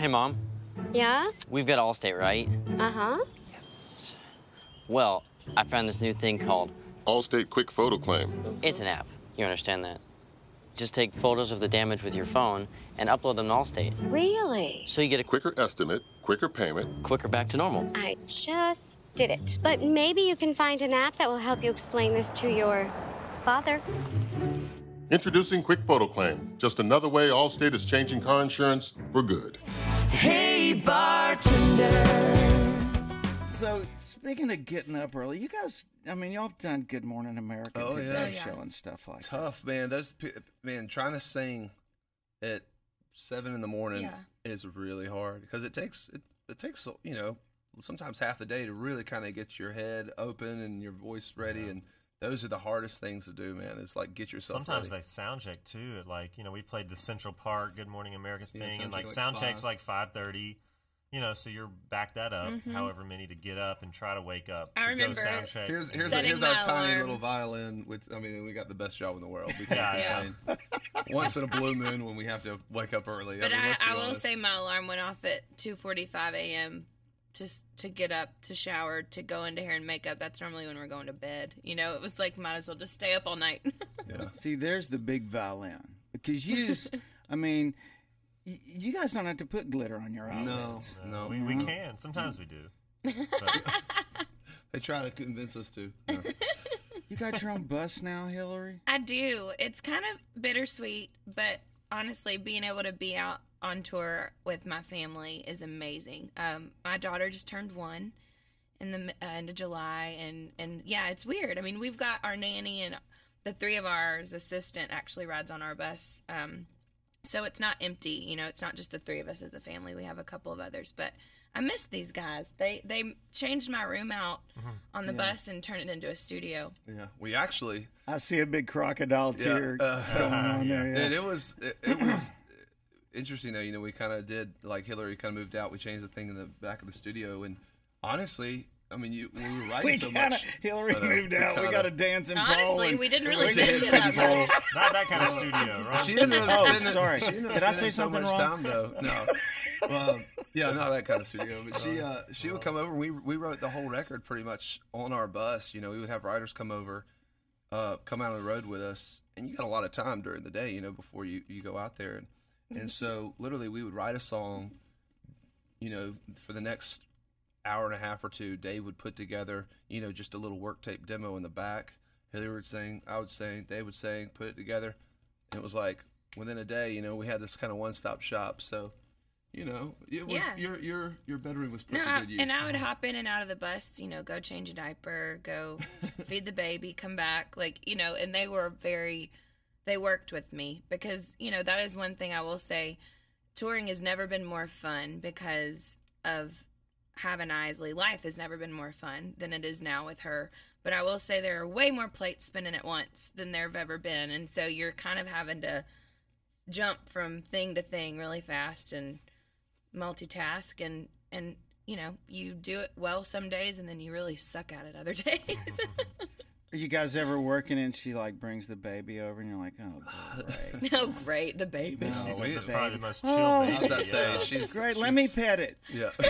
Hey, Mom. Yeah? We've got Allstate, right? Uh-huh. Yes. Well, I found this new thing called Allstate Quick Photo Claim. It's an app. You understand that? Just take photos of the damage with your phone and upload them to Allstate. Really? So you get a Quicker estimate, quicker payment. quicker back to normal. I just did it. But maybe you can find an app that will help you explain this to your father. Introducing Quick Photo Claim. Just another way Allstate is changing car insurance for good. Hey, bartender. So speaking of getting up early, you guys, I mean, y'all have done Good Morning America, Oh, Today yeah. Oh, show and stuff like that. Tough, man. Those pe- man trying to sing at seven in the morning Yeah. is really hard because it takes it, it takes you know sometimes half the day to really kind of get your head open and your voice ready and those are the hardest things to do, man. Is like get yourself Sometimes ready. they sound check too. Like you know, we played the Central Park Good Morning America Yeah, thing, and like like sound checks like five thirty. You know, so you're back that up, mm-hmm. however many to get up and try to wake up. I to remember go sound check. Here's here's, Setting here's our my tiny alarm. little violin with. I mean, we got the best job in the world. Because Yeah, I mean, once in a blue moon when we have to wake up early. But I, mean, I, I will honest. say my alarm went off at 2:45 a.m. just to get up, to shower, to go into hair and makeup. That's normally when we're going to bed. You know, it was like might as well just stay up all night. yeah. See, there's the big violin because you just, I mean, y- you guys don't have to put glitter on your eyes. No, no. we, we can. Sometimes we do. But They try to convince us to. No. You got your own bus now, Hillary. I do. It's kind of bittersweet, but honestly, being able to be out on tour with my family is amazing. Um, my daughter just turned one in the uh, end of July, and and yeah, it's weird. I mean, we've got our nanny and the three of ours assistant actually rides on our bus. Um, so it's not empty, you know. It's not just the three of us as a family. We have a couple of others, but I miss these guys. They they changed my room out on the bus and turned it into a studio. Yeah, we actually. I see a big crocodile Yeah, uh, going on there. Yeah. And it was it, it was interesting though. You know, we kind of did like Hillary kind of moved out. We changed the thing in the back of the studio, and honestly, I mean, you we were writing we so gotta, much. Hillary but, uh, moved out. We kinda- got a dancing pole. Honestly, and- we didn't really We dish did it not that kind of studio, right? She didn't really Oh, spend sorry. she didn't Did I spend say so something much wrong? Time, though. No. Um, yeah, not that kind of studio. But she uh, she would come over. and We we wrote the whole record pretty much on our bus. You know, we would have writers come over, uh, come out on the road with us, and you got a lot of time during the day. You know, before you you go out there, and and so literally we would write a song. You know, for the next hour and a half or two, Dave would put together, you know, just a little work tape demo in the back. Hillary would sing, I would sing, Dave would sing, put it together. And it was like within a day, you know, we had this kind of one stop shop. So, you know, it was Yeah. your your your bedroom was put No, I, good use. and I would hop in and out of the bus, you know, go change a diaper, go feed the baby, come back, like you know. And they were very, they worked with me because you know that is one thing I will say. Touring has never been more fun because of having Eisele. Life has never been more fun than it is now with her. But I will say there are way more plates spinning at once than there have ever been, and so you're kind of having to jump from thing to thing really fast and multitask and and you know you do it well some days and then you really suck at it other days Are you guys ever working and she like brings the baby over and you're like, oh, great. oh great the baby No. She's we- the- probably the most chill Oh. baby. I was about to say, yeah. she's Great, she's- let me pet it. Yeah.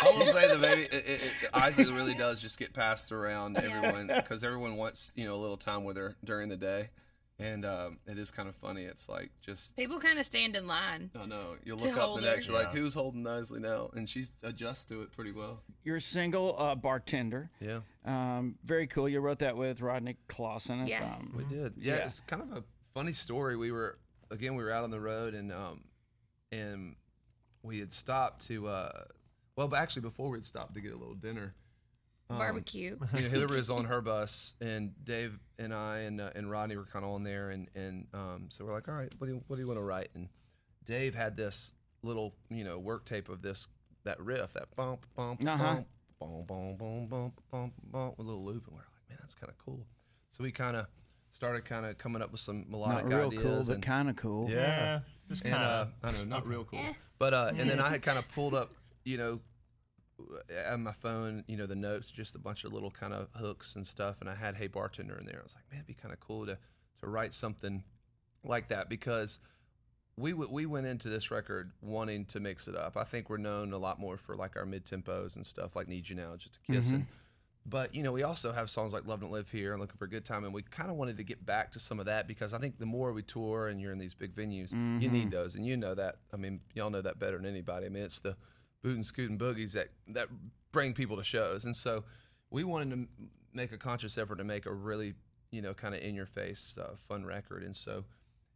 I will say the baby, it, it, it, Eisele really does just get passed around everyone because everyone wants you know a little time with her during the day, and um, it is kind of funny. It's like just people kind of stand in line I know you'll look up hold the next, you're like, who's holding Eisele now? And she adjusts to it pretty well. You're a single uh, bartender. Yeah, Um, very cool. You wrote that with Rodney Clawson. Yes. um, we did. Yeah, Yeah. it's kind of a funny story. We were again, we were out on the road, and um, and we had stopped to uh, well, but actually before we had stopped to get a little dinner. Um, barbecue you know, Hillary was on her bus, and Dave and I and uh, and Rodney were kind of on there, and and um, so we're like, all right, what do you, what do you want to write? And Dave had this little you know work tape of this that riff, that bump bump Uh-huh. bump bump bump bump bump bump with a little loop, and we're like, man, that's kind of cool. So we kind of started kind of coming up with some melodic not real ideas. cool, but kind of cool. yeah, Yeah, just and kind uh, of. I know, not real cool. But uh, and then I had kind of pulled up, you know, on my phone, you know, the notes, just a bunch of little kind of hooks and stuff, and I had "Hey Bartender" in there. I was like, man, it'd be kind of cool to to write something like that because we w- we went into this record wanting to mix it up. I think we're known a lot more for like our mid tempos and stuff like "Need You Now," just a mm-hmm. kiss. And, but you know, we also have songs like "Love Don't Live Here" and "Looking for a Good Time," and we kind of wanted to get back to some of that because I think the more we tour and you're in these big venues, you mm-hmm. need those, and you know that. I mean, y'all know that better than anybody. I mean, it's the boot and scoot and boogies that that bring people to shows, and so we wanted to m- make a conscious effort to make a really you know kind of in your face uh, fun record, and so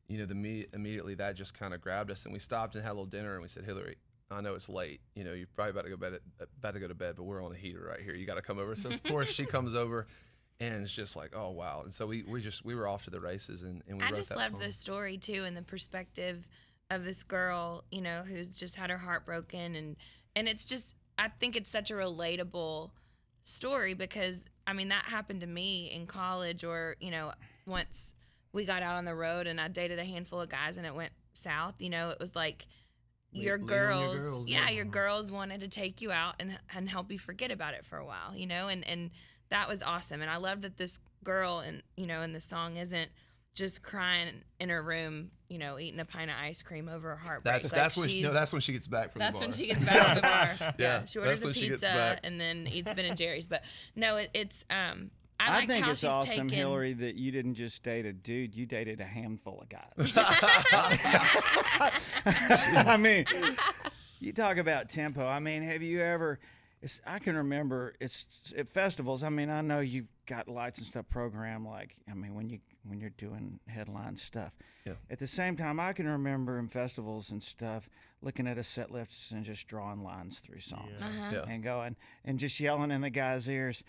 you know, the me- immediately that just kind of grabbed us, and we stopped and had a little dinner, and we said, Hillary, I know it's late. You know, you're probably about to go bed, about to go to bed, but we're on the heater right here. You got to come over. So of course she comes over, and it's just like, oh wow. And so we, we just we were off to the races, and, and we I wrote just love the story too, and the perspective of this girl, you know, who's just had her heart broken, and and it's just, I think it's such a relatable story because I mean that happened to me in college, or you know, once we got out on the road and I dated a handful of guys and it went south. You know, it was like your on your girls, girls, yeah, yeah. your girls wanted to take you out and and help you forget about it for a while, you know, and and that was awesome. And I love that this girl and you know in the song isn't just crying in her room, you know, eating a pint of ice cream over a heartbreak. That's Like, that's when she, no, that's when she gets back from that's the bar. That's when she gets back from the bar. Yeah, Yeah, she orders that's a when she gets pizza and then eats Ben and Jerry's. But no, it, it's um. I, I, like think it's awesome, taken, Hillary, that you didn't just date a dude; you dated a handful of guys. I mean, you talk about tempo. I mean, have you ever? It's, I can remember it's at festivals. I mean, I know you've got lights and stuff programmed. Like, I mean, when you when you're doing headline stuff. Yeah. At the same time, I can remember in festivals and stuff looking at a set list and just drawing lines through songs Uh-huh. Yeah. and going and just yelling in the guy's ears.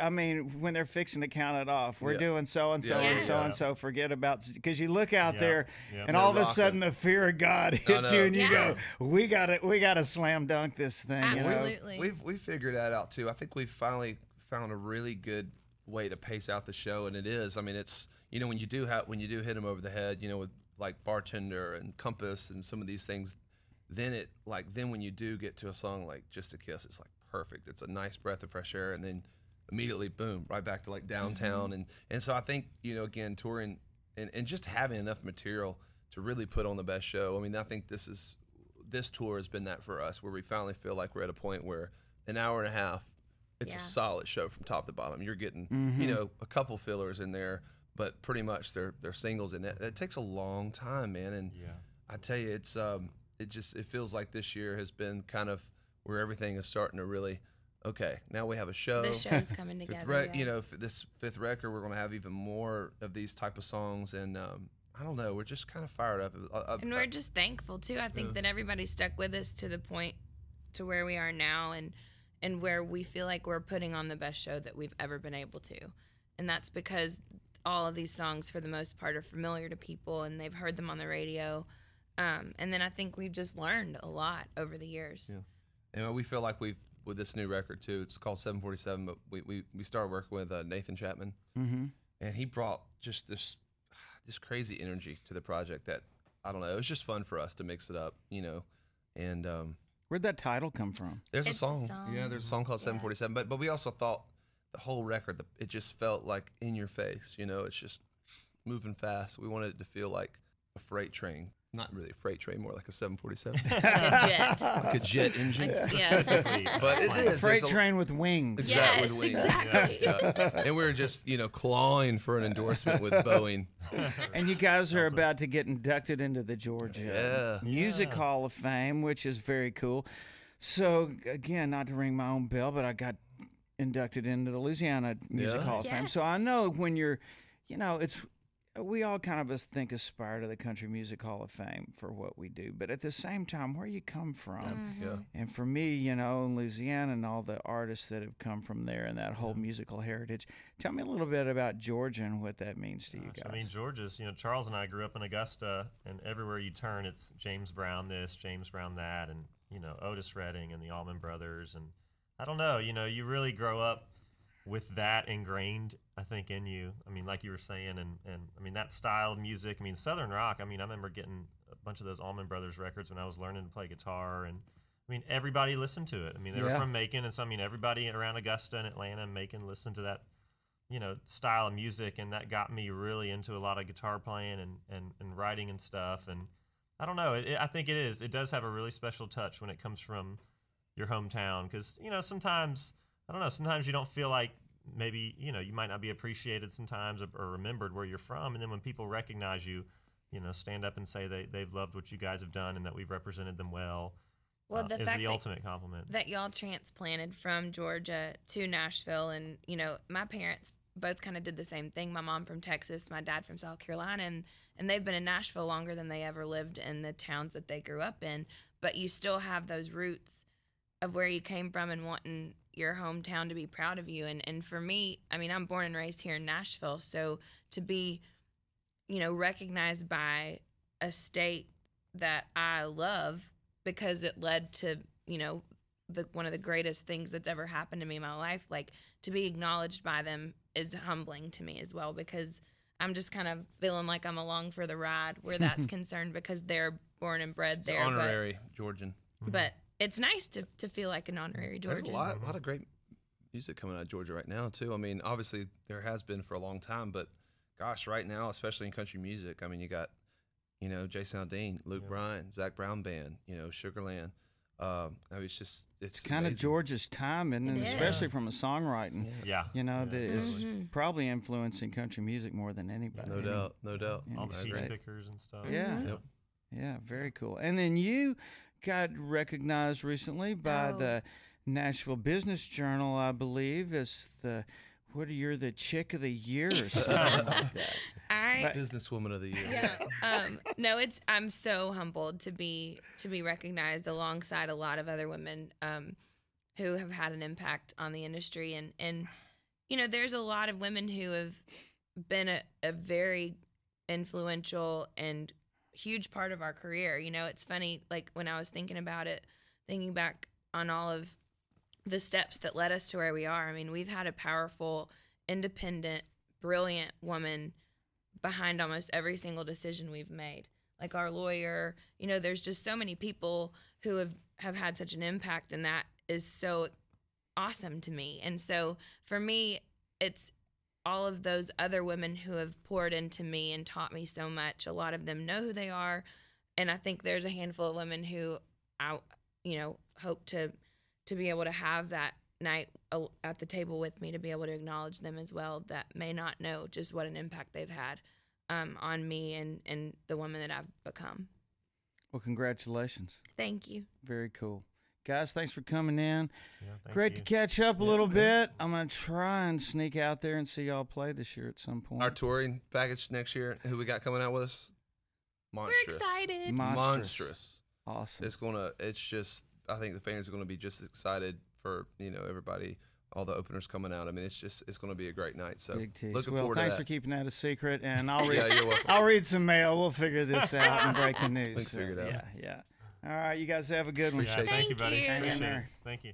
I mean, when they're fixing to count it off, we're Yeah. doing so and so Yeah. and Yeah. so and so. Forget about because you look out Yeah. there, Yeah. and They're all of a rocking. sudden the fear of God hits you, and you Yeah. go, "We got to, we got to slam dunk this thing." You know? Absolutely. We've we figured that out too. I think we've finally found a really good way to pace out the show, and it is. I mean, it's you know when you do have when you do hit them over the head, you know, with like bartender and compass and some of these things, then it like then when you do get to a song like just a kiss, it's like perfect. It's a nice breath of fresh air, and then immediately boom right back to like downtown and and so I think you know again touring and, and just having enough material to really put on the best show. I mean, I think this is this tour has been that for us, where we finally feel like we're at a point where an hour and a half, it's Yeah. a solid show from top to bottom. You're getting, Mm-hmm. you know, a couple fillers in there, but pretty much they're they're singles, and that it takes a long time, man. And Yeah. I tell you, it's um, it just it feels like this year has been kind of where everything is starting to really, okay, now we have a show. the show's coming together. rec- yeah. you know, f- this fifth record, we're going to have even more of these type of songs, and um, I don't know, we're just kind of fired up. Uh, uh, and we're just thankful too. I think that everybody stuck with us to the point to where we are now, and and where we feel like we're putting on the best show that we've ever been able to, and that's because all of these songs, for the most part, are familiar to people, and they've heard them on the radio. Um, and then I think we've just learned a lot over the years. And we feel like we've with this new record too. It's called 747, but we we, we started working with uh, Nathan Chapman, Mm-hmm. and he brought just this this crazy energy to the project that I don't know. It was just fun for us to mix it up, you know. And um, Where'd that title come from? there's a It's a song. song. yeah. There's a song called 747, but but we also thought the whole record, the, it just felt like in your face, you know. It's just moving fast. We wanted it to feel like a freight train, not really a freight train, more like a 747, Like a jet. like a jet engine. Like, yeah. But it like- is. There's Freight a- train with wings. Exact- yes, with wings. exactly. Yeah. and we were just, you know, clawing for an endorsement with Boeing. And you guys are about to get inducted into the Georgia Yeah. Music Hall of Fame, which is very cool. So again, not to ring my own bell, but I got inducted into the Louisiana Music Yeah. Hall of Fame. So I know when you're, you know, it's we all kind of us think aspire to the Country Music Hall of Fame for what we do, but at the same time, where you come from. Mm-hmm. Yeah. And for me, you know, in Louisiana and all the artists that have come from there and that whole musical heritage, tell me a little bit about Georgia and what that means to you guys. I mean, Georgia's, you know, Charles and I grew up in Augusta, and everywhere you turn, it's James Brown this, James Brown that, and, you know, Otis Redding and the Allman Brothers. And I don't know, you know, you really grow up with that ingrained, I think, in you. I mean, like you were saying, and, and I mean, that style of music. I mean, Southern rock, I mean, I remember getting a bunch of those Allman Brothers records when I was learning to play guitar. And I mean, everybody listened to it. I mean, they were from Macon, and so, I mean, everybody around Augusta and Atlanta and Macon listened to that you know style of music and that got me really into a lot of guitar playing and, and, and writing and stuff and I don't know. It, it, I think it is. It does have a really special touch when it comes from your hometown because you know sometimes I don't know. Sometimes you don't feel like maybe you know you might not be appreciated sometimes or, or remembered where you're from, and then when people recognize you, you know, stand up and say they they've loved what you guys have done and that we've represented them well. Well, uh, the is fact the ultimate compliment. that y'all transplanted from Georgia to Nashville and you know my parents both kind of did the same thing my mom from Texas my dad from South Carolina and and they've been in Nashville longer than they ever lived in the towns that they grew up in but you still have those roots of where you came from and wanting your hometown to be proud of you and and for me I mean I'm born and raised here in Nashville so to be you know recognized by a state that I love because it led to you know the one of the greatest things that's ever happened to me in my life like to be acknowledged by them is humbling to me as well because I'm just kind of feeling like I'm along for the ride where that's concerned because they're born and bred It's there but- honorary Georgian. but, it's nice to, to feel like an honorary There's a lot, a lot of great music coming out of Georgia right now too. I mean, obviously there has been for a long time, but gosh, right now, especially in country music, I mean, you got you know Jason Aldean, Luke Bryan, Zac Brown Band, you know Sugarland. Um, I mean, it's just it's, It's kind of. Georgia's time, and especially is. from a songwriting. yeah, You know, yeah, that is totally. Mhm. probably influencing country music more than anybody. No I doubt, no doubt. all it's the speech pickers and stuff. Yeah. Yep. Yeah, very cool. And then you got recognized recently by Oh. the Nashville Business Journal, I believe, as the what are you the chick of the year or something like that. I But- Businesswoman of the year. yeah um no it's i'm so humbled to be to be recognized alongside a lot of other women um who have had an impact on the industry and and you know there's a lot of women who have been a, a very influential and huge part of our career. You know it's funny like when i was thinking about it thinking back on all of the steps that led us to where we are i mean we've had a powerful independent brilliant woman behind almost every single decision we've made. Like our lawyer you know there's just so many people who have have had such an impact and that is so awesome to me. And so for me it's all of those other women who have poured into me and taught me so much a lot of them know who they are and i think there's a handful of women who i you know hope to to be able to have that night at the table with me to be able to acknowledge them as well that may not know just what an impact they've had um, on me and and the woman that I've become. Well, congratulations. Thank you. Very cool. Guys, thanks for coming in. Yeah, thank Great you. to catch up a little bit. I'm going to try and sneak out there and see y'all play this year at some point. Our touring package next year. Who we got coming out with us? Monstrous. We're excited. Monstrous. Monstrous. Awesome. It's gonna. It's just. I think the fans are gonna be just excited for you know everybody, all the openers coming out. I mean, it's just. It's gonna be a great night. So Big tease. looking well, forward thanks for keeping that a secret, and I'll read. Yeah, you're welcome. I'll read some mail. We'll figure this out and break the news. Let's figure it out. Yeah, yeah. All right, you guys have a good one. Yeah, Appreciate it. thank you, Thank buddy. you. Appreciate it. Thank you.